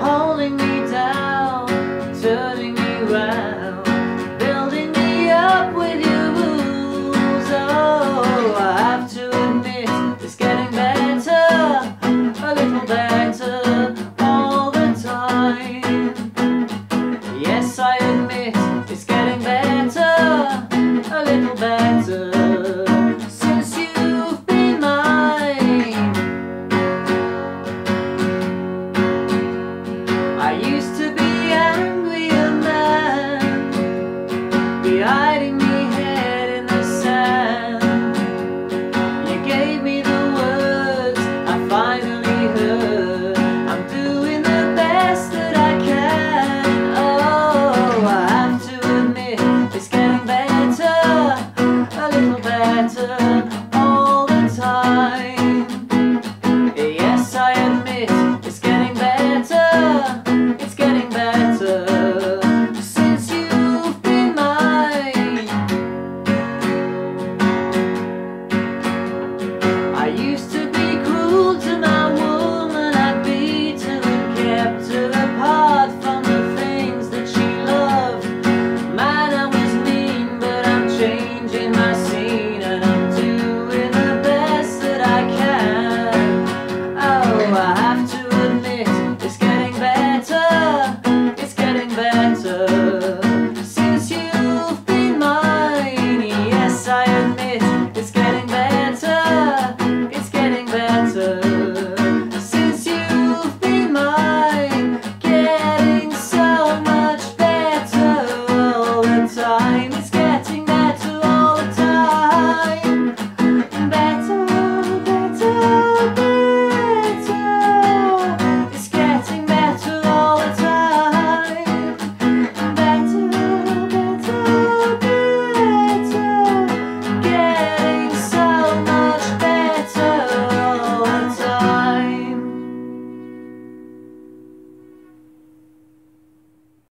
holding me down, turning me round, building me up with. Oh, I have to admit, it's getting better, a little better all the time. Yes, I admit, it's getting better, a little better. used to be